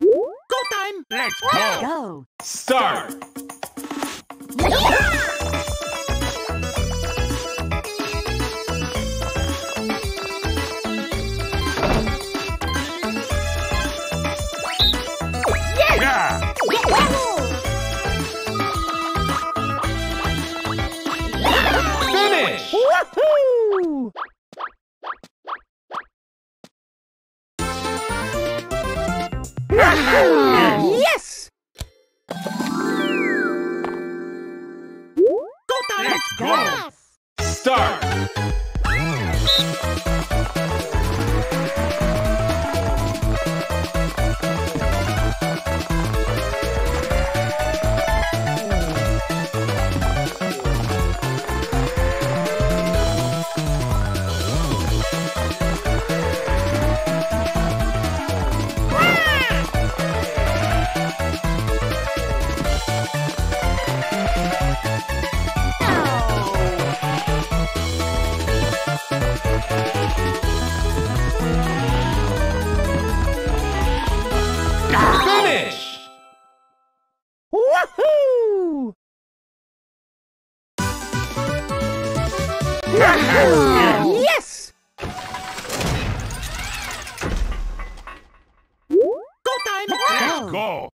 Go time! Let's go! Go. Start! Yeah! Finish! Woohoo! Yes! Go time! Let's go! Start! Go!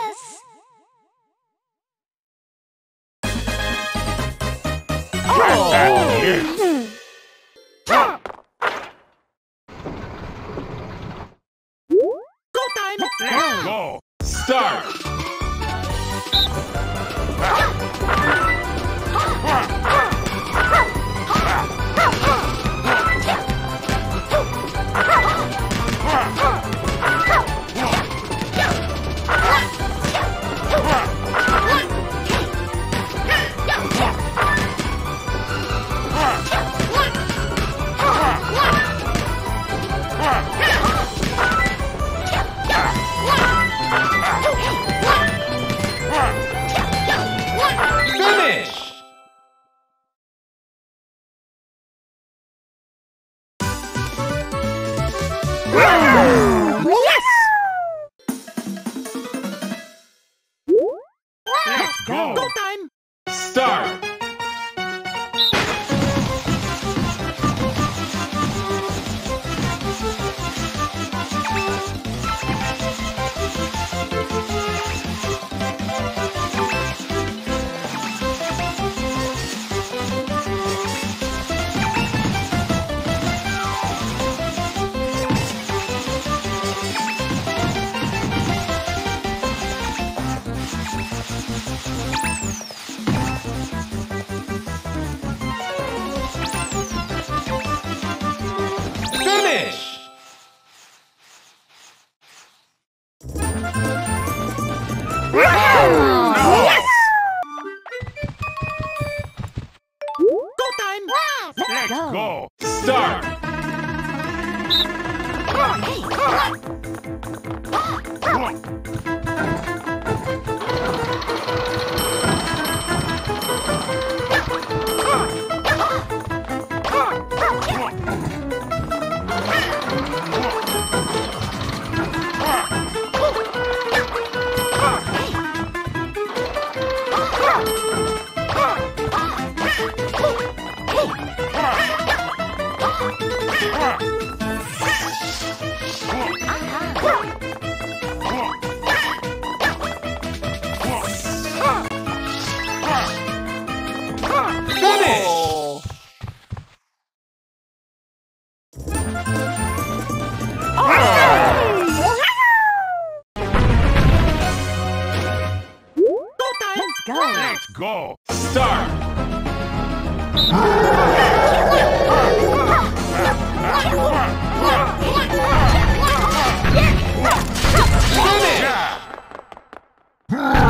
Yes. Oh! Let's go. go. Start. Hey. Let's go. Start. Finish.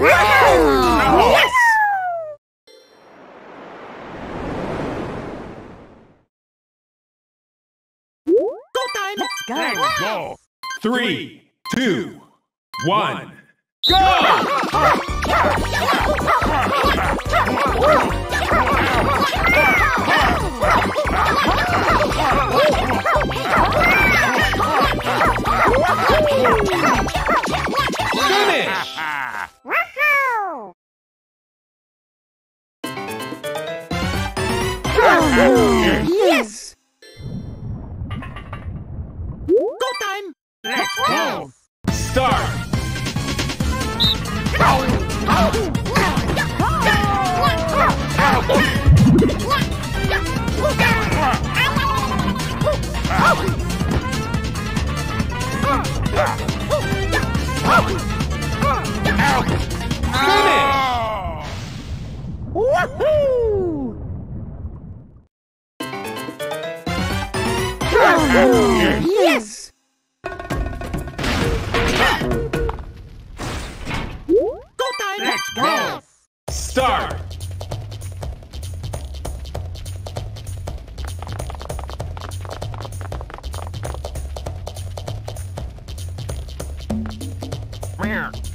Yes! Go time! Let's go. Let's go. Three, two, one, go. Let's go. Start. Finish. Woohoo! Finish.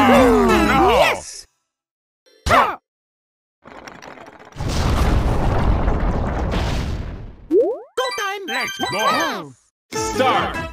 Yes! Go time! Let's go! Start!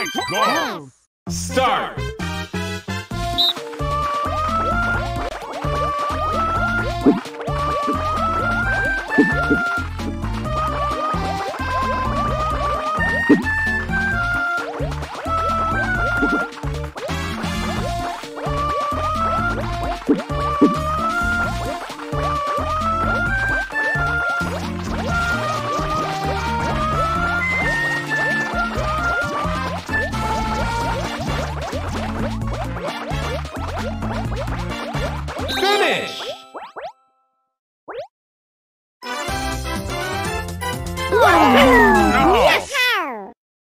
Let's go. Start.